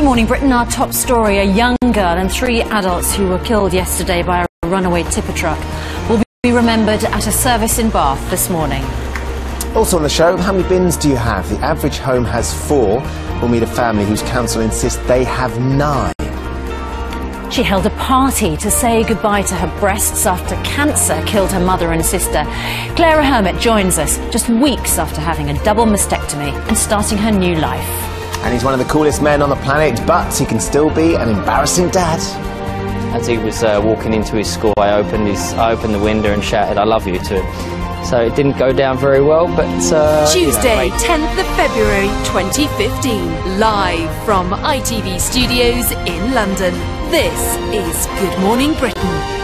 Good morning, Britain. Our top story a young girl and three adults who were killed yesterday by a runaway tipper truck will be remembered at a service in Bath this morning. Also on the show, how many bins do you have? The average home has four. We'll meet a family whose council insists they have nine. She held a party to say goodbye to her breasts after cancer killed her mother and sister. Clara Hermit joins us just weeks after having a double mastectomy and starting her new life. And he's one of the coolest men on the planet, but he can still be an embarrassing dad. As he was uh, walking into his school, I opened his, I opened the window and shouted, "I love you" to him. So it didn't go down very well, but uh, you know, Tuesday, 10th of February 2015, live from ITV Studios in London. This is Good Morning Britain.